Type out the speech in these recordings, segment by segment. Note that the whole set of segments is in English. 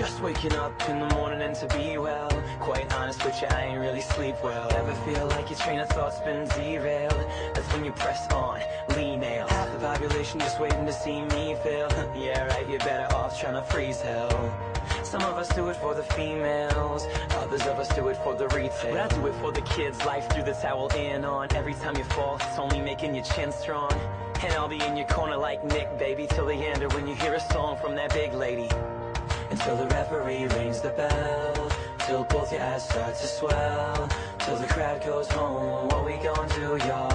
Just waking up in the morning and to be well. Quite honest with you, I ain't really sleep well. Ever feel like your train of thought's been derailed? That's when you press on, lean nail. Half the population just waiting to see me fail. Yeah right, you're better off trying to freeze hell. Some of us do it for the females. Others of us do it for the retail. But I do it for the kids, life through the towel in on. Every time you fall, it's only making your chin strong. And I'll be in your corner like Mick, baby Till the end, or when you hear a song from that big lady until the referee rings the bell. Till both your eyes start to swell. Till the crowd goes home. What we gon' do, y'all?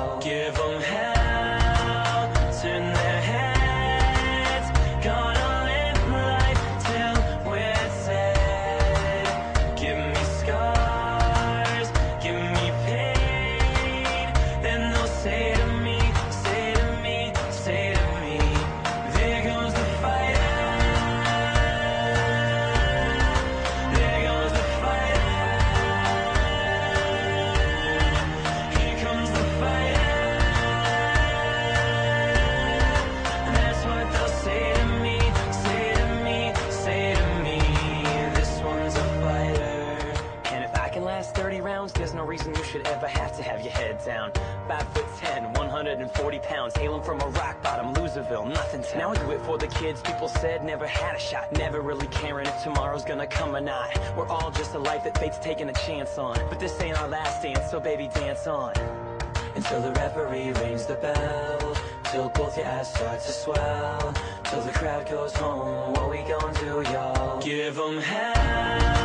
Last 30 rounds, there's no reason you should ever have to have your head down. Five foot ten, 140 pounds, hailing from a rock bottom, Loserville, nothing to. Now I do it for the kids people said never had a shot, never really caring if tomorrow's gonna come or not. We're all just a life that fate's taking a chance on. But this ain't our last dance, so baby, dance on. Until the referee rings the bell Till both your eyes start to swell Till the crowd goes home What we gonna do, y'all? Give 'em hell